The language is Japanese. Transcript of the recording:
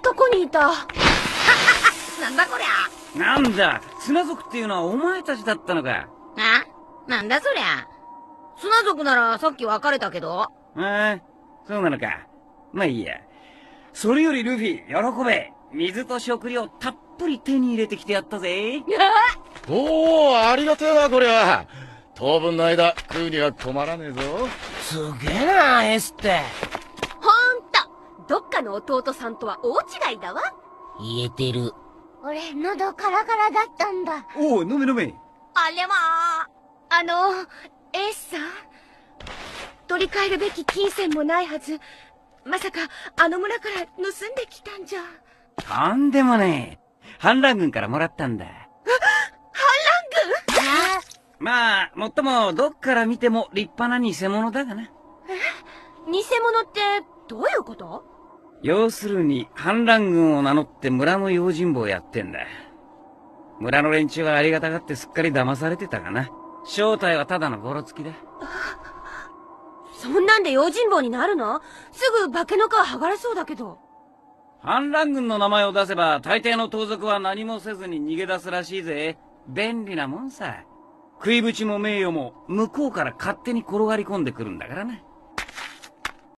なとこにいた。なんだこりゃ。なんだ、砂族っていうのはお前たちだったのか。あなんだそりゃ。砂族ならさっき別れたけど。ああ、そうなのか。まあいいや。それよりルフィ、喜べ。水と食料たっぷり手に入れてきてやったぜ。おお、ありがてえな、こりゃ。当分の間、食うには困らねえぞ。すげえな、エスって。の弟さんとは大違いだわ。言えてる。俺、喉カラカラだったんだ。おう、飲め飲め。あれは。あの、エースさん？取り替えるべき金銭もないはず。まさか、あの村から盗んできたんじゃ。とんでもねえ。反乱軍からもらったんだ。反乱軍？まあ、もっとも、どっから見ても立派な偽物だがな。偽物って、どういうこと？要するに、反乱軍を名乗って村の用心棒をやってんだ。村の連中はありがたがってすっかり騙されてたがな。正体はただのゴロつきだ。そんなんで用心棒になるの？すぐ化けの皮剥がれそうだけど。反乱軍の名前を出せば、大抵の盗賊は何もせずに逃げ出すらしいぜ。便利なもんさ。食いぶちも名誉も、向こうから勝手に転がり込んでくるんだからな。